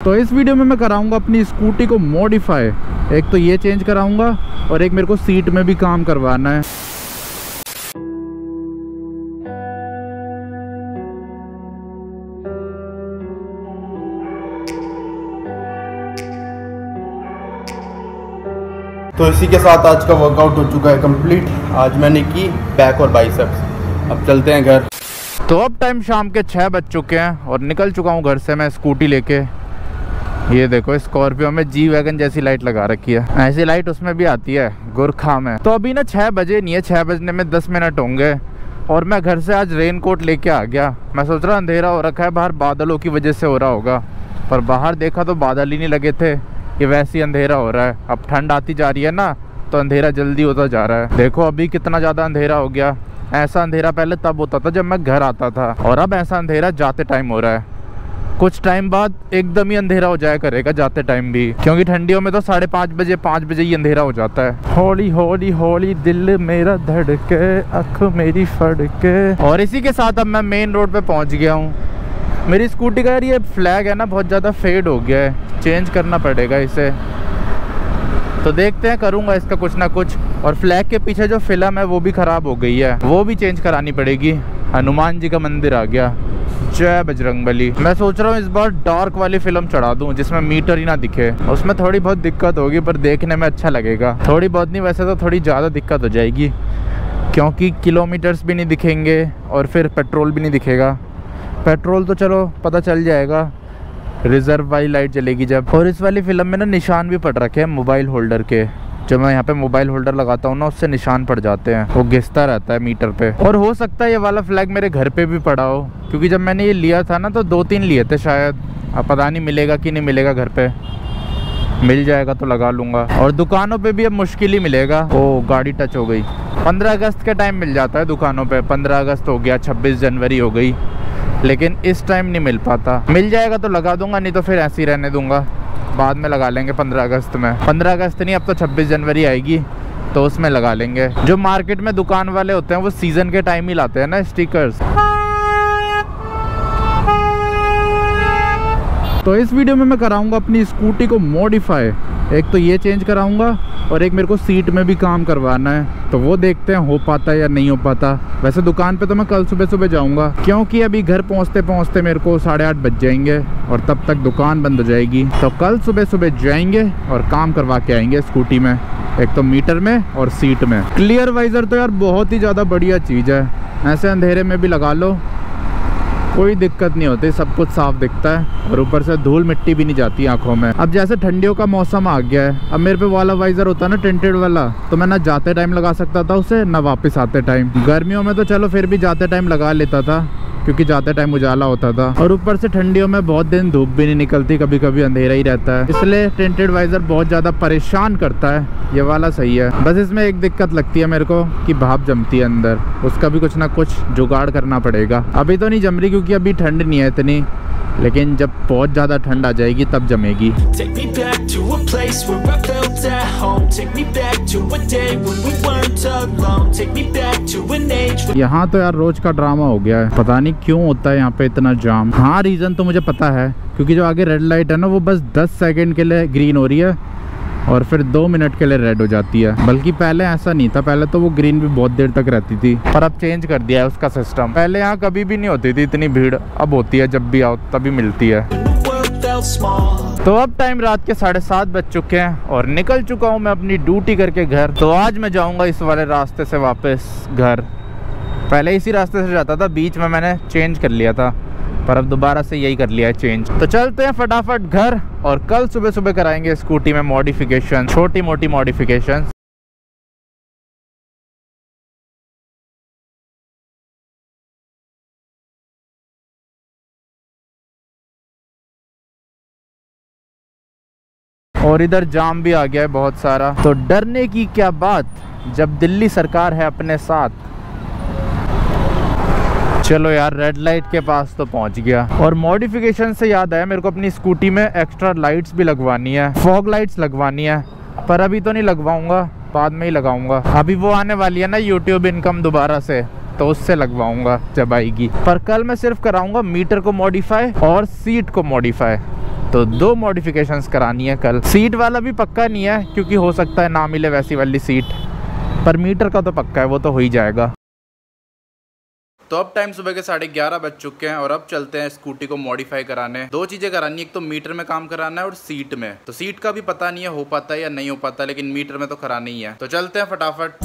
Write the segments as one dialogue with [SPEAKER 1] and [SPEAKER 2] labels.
[SPEAKER 1] तो इस वीडियो में मैं कराऊँगा अपनी स्कूटी को मॉडिफाई एक तो ये चेंज कराऊँगा और एक मेरे को सीट में भी काम करवाना है।
[SPEAKER 2] तो इसी के साथ आज का वर्कआउट हो चुका है कंप्लीट आज मैंने की बैक और बाइसेप्स अब चलते हैं घर।
[SPEAKER 1] तो अब टाइम शाम के छः बज चुके हैं और निकल चुका हूँ घर से मैं स्कूटी लेके। ये देखो, स्कॉर्पियो में जी वैगन जैसी लाइट लगा रखी है। ऐसी लाइट उसमें भी आती है, गुरखा में। तो अभी ना छः बजे नहीं है छः बजने में दस मिनट होंगे। और मैं घर से आज रेन कोट लेके आ गया। मैं सोच रहा अंधेरा हो रखा है, बाहर बादलों की वजह से हो रहा होगा। पर बाहर देखा तो बादल ही नहीं लगे थे। ये वैसे ही अंधेरा हो रहा है। अब ठंड आती जा रही है ना तो अंधेरा जल्दी होता जा रहा है। देखो, अभी कितना ज़्यादा अंधेरा हो गया। ऐसा अंधेरा पहले तब होता था जब मैं घर आता था। और अब ऐसा अंधेरा जाते टाइम हो रहा है। कुछ टाइम बाद एकदम ही अंधेरा हो जाया करेगा जाते टाइम भी। क्योंकि ठंडियों में तो साढ़े पाँच बजे पाँच बजे ही अंधेरा हो जाता है। होली होली होली दिल मेरा धड़के अख मेरी फड़के। और इसी के साथ अब मैं मेन रोड पे पहुँच गया हूँ। मेरी स्कूटी का यार ये फ्लैग है ना बहुत ज़्यादा फेड हो गया है। चेंज करना पड़ेगा इसे। तो देखते हैं करूँगा इसका कुछ ना कुछ। और फ्लैग के पीछे जो फ़िल्म है वो भी ख़राब हो गई है। वो भी चेंज करानी पड़ेगी। हनुमान जी का मंदिर आ गया। जय बजरंग बली। मैं सोच रहा हूँ इस बार डार्क वाली फ़िल्म चढ़ा दूँ, जिसमें मीटर ही ना दिखे। उसमें थोड़ी बहुत दिक्कत होगी, पर देखने में अच्छा लगेगा। थोड़ी बहुत नहीं, वैसे तो थोड़ी ज़्यादा दिक्कत हो जाएगी। क्योंकि किलोमीटर्स भी नहीं दिखेंगे, और फिर पेट्रोल भी नहीं दिखेगा। पेट्रोल तो चलो, पता चल जाएगा। रिज़र्व वाली लाइट जलेगी जब। और इस वाली फ़िल्म में ना निशान भी पड़ रखे हैं मोबाइल होल्डर के। जब मैं यहाँ पे मोबाइल होल्डर लगाता हूँ ना, उससे निशान पड़ जाते हैं। वो घिसता रहता है मीटर पे। और हो सकता है ये वाला फ्लैग मेरे घर पे भी पड़ा हो, क्योंकि जब मैंने ये लिया था ना तो दो तीन लिए थे शायद। अब पता नहीं मिलेगा कि नहीं मिलेगा घर पे। मिल जाएगा तो लगा लूँगा। और दुकानों पे भी अब मुश्किल ही मिलेगा। ओ, गाड़ी टच हो गई। पंद्रह अगस्त के टाइम मिल जाता है दुकानों पे। पंद्रह अगस्त हो गया, छब्बीस जनवरी हो गई। लेकिन इस टाइम नहीं मिल पाता। मिल जाएगा तो लगा दूँगा, नहीं तो फिर ऐसे ही रहने दूँगा। बाद में लगा लेंगे पंद्रह अगस्त में। पंद्रह अगस्त नहीं, अब तो छब्बीस जनवरी आएगी तो उसमें लगा लेंगे। जो मार्केट में दुकान वाले होते हैं, वो सीज़न के टाइम ही लाते हैं ना स्टिकर्स तो इस वीडियो में मैं कराऊँगा अपनी स्कूटी को मॉडिफाई एक तो ये चेंज कराऊँगा और एक मेरे को सीट में भी काम करवाना है। तो वो देखते हैं, हो पाता है या नहीं हो पाता। वैसे दुकान पे तो मैं कल सुबह सुबह जाऊँगा, क्योंकि अभी घर पहुँचते पहुँचते मेरे को साढ़े आठ बज जाएँगे और तब तक दुकान बंद हो जाएगी। तो कल सुबह सुबह जाएँगे और काम करवा के आएँगे स्कूटी में। एक तो मीटर में और सीट में। क्लियर वाइजर तो यार बहुत ही ज़्यादा बढ़िया चीज़ है। ऐसे अंधेरे में भी लगा लो। कोई दिक्कत नहीं होती, सब कुछ साफ़ दिखता है और ऊपर से धूल मिट्टी भी नहीं जाती आँखों में। अब जैसे ठंडियों का मौसम आ गया है, अब मेरे पे वाला वाइजर होता है ना टेंटेड वाला तो मैं ना जाते टाइम लगा सकता था उसे, ना वापस आते टाइम गर्मियों में तो चलो फिर भी जाते टाइम लगा लेता था। क्योंकि ज़्यादा टाइम उजाला होता था। और ऊपर से ठंडियों में बहुत दिन धूप भी नहीं निकलती कभी कभी अंधेरा ही रहता है। इसलिए टेंटेड वाइजर बहुत ज़्यादा परेशान करता है। ये वाला सही है। बस इसमें एक दिक्कत लगती है मेरे को कि भाप जमती है अंदर। उसका भी कुछ ना कुछ जुगाड़ करना पड़ेगा। अभी तो नहीं जम रही क्योंकि अभी ठंड नहीं है इतनी। लेकिन जब बहुत ज़्यादा ठंड आ जाएगी, तब जमेगी।
[SPEAKER 3] Felt at home. Take me back to a day when we weren't alone. Take me back to an age when
[SPEAKER 1] यहाँ तो यार रोज का ड्रामा हो गया है। पता नहीं क्यों होता है यहाँ पे इतना जाम हाँ रीज़न तो मुझे पता है, क्योंकि जो आगे रेड लाइट है ना, वो बस 10 सेकंड के लिए ग्रीन हो रही है और फिर दो मिनट के लिए रेड हो जाती है। बल्कि पहले ऐसा नहीं था, पहले तो वो ग्रीन भी बहुत देर तक रहती थी। पर अब चेंज कर दिया है उसका सिस्टम पहले यहाँ कभी भी नहीं होती थी इतनी भीड़। अब होती है, जब भी आओ तभी मिलती है। तो अब टाइम रात के साढ़े सात बज चुके हैं और निकल चुका हूँ मैं अपनी ड्यूटी करके घर। तो आज मैं जाऊँगा इस वाले रास्ते से वापस घर। पहले इसी रास्ते से जाता था, बीच में मैंने चेंज कर लिया था, पर अब दोबारा से यही कर लिया है चेंज तो चलते हैं फटाफट घर और कल सुबह सुबह कराएँगे स्कूटी में मॉडिफिकेशन छोटी मोटी मॉडिफिकेशन और इधर जाम भी आ गया है बहुत सारा। तो डरने की क्या बात? जब दिल्ली सरकार है अपने साथ। चलो यार रेड लाइट के पास तो पहुँच गया। और मॉडिफिकेशन से याद आया, मेरे को अपनी स्कूटी में एक्स्ट्रा लाइट्स भी लगवानी है। फॉग लाइट्स लगवानी है। पर अभी तो नहीं लगवाऊँगा, बाद में ही लगाऊँगा। अभी वो आने वाली है ना यूट्यूब इनकम दोबारा से तो उससे लगवाऊँगा जब आएगी। पर कल मैं सिर्फ़ कराऊँगा मीटर को मॉडिफाई और सीट को मॉडिफाई
[SPEAKER 4] तो दो मॉडिफिकेशंस करानी है कल। सीट वाला भी पक्का नहीं है क्योंकि हो सकता है ना मिले वैसी वाली सीट पर मीटर का तो पक्का है वो तो हो ही जाएगा।
[SPEAKER 1] तो अब टाइम सुबह के साढ़े ग्यारह बज चुके हैं और अब चलते हैं स्कूटी को मॉडिफाई कराने। दो चीज़ें करानी है एक तो मीटर में काम कराना है और सीट में। तो सीट का भी पता नहीं है हो पाता है या नहीं हो पाता लेकिन मीटर में तो कराना ही है। तो चलते हैं फटाफट।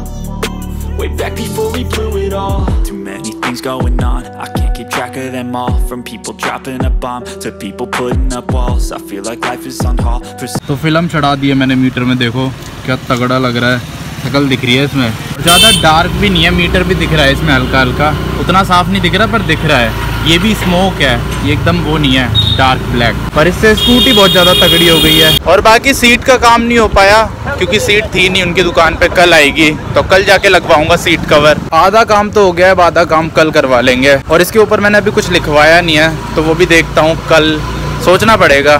[SPEAKER 3] Way back before we blew it all. Too many things going on. I can't keep track of them all. From people dropping a bomb To people putting up walls. I feel like life is on hold For
[SPEAKER 1] तो film चढ़ा दी है मैंने metre में देखो। क्या तगड़ा लग रहा है। शक्ल दिख रही है इसमें। ज़्यादा डार्क भी नहीं है मीटर भी दिख रहा है इसमें हल्का हल्का उतना साफ़ नहीं दिख रहा पर दिख रहा है। ये भी स्मोक है। ये एकदम वो नहीं है डार्क ब्लैक पर इससे स्कूटी बहुत ज़्यादा तगड़ी हो गई है। और बाकी सीट का काम नहीं हो पाया। क्योंकि सीट थी नहीं उनकी दुकान पे, कल आएगी। तो कल जाके लगवाऊँगा सीट कवर आधा काम तो हो गया अब आधा काम कल करवा लेंगे। और इसके ऊपर मैंने अभी कुछ लिखवाया नहीं है तो वो भी देखता हूँ कल। सोचना पड़ेगा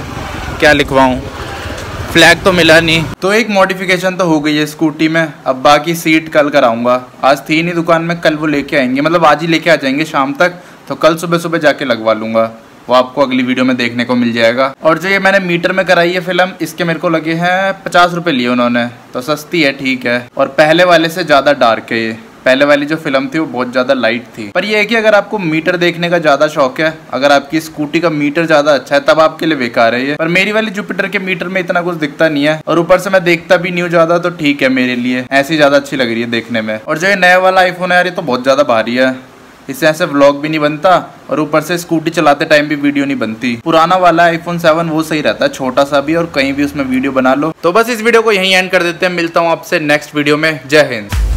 [SPEAKER 1] क्या लिखवाऊँ। फ्लैग तो मिला नहीं। तो एक मॉडिफिकेशन तो हो गई है स्कूटी में। अब बाकी सीट कल कराऊँगा। आज थी नहीं दुकान में, कल वो लेके आएँगे। मतलब आज ही लेके आ जाएँगे शाम तक। तो कल सुबह सुबह जाके लगवा लूँगा। वो आपको अगली वीडियो में देखने को मिल जाएगा। और जो ये मैंने मीटर में कराई है फ़िल्म, इसके मेरे को लगे हैं पचास रुपए लिए उन्होंने। तो सस्ती है, ठीक है। और पहले वाले से ज़्यादा डार्क है ये। पहले वाली जो फ़िल्म थी, वो बहुत ज़्यादा लाइट थी। पर ये है कि अगर आपको मीटर देखने का ज़्यादा शौक है, अगर आपकी स्कूटी का मीटर ज़्यादा अच्छा है, तब आपके लिए बेकार है ये। पर मेरी वाली जुपिटर के मीटर में इतना कुछ दिखता नहीं है। और ऊपर से मैं देखता भी नहीं हूँ ज़्यादा तो ठीक है मेरे लिए। ऐसी ज़्यादा अच्छी लग रही है देखने में। और जो ये नया वाला आईफोन है यार, ये तो बहुत ज़्यादा भारी है। इससे ऐसे व्लॉग भी नहीं बनता और ऊपर से स्कूटी चलाते टाइम भी वीडियो नहीं बनती। पुराना वाला आईफोन सेवन वो सही रहता है छोटा सा भी और कहीं भी उसमें वीडियो बना लो। तो बस इस वीडियो को यही एंड कर देते हैं। मिलता हूँ आपसे नेक्स्ट वीडियो में। जय हिंद।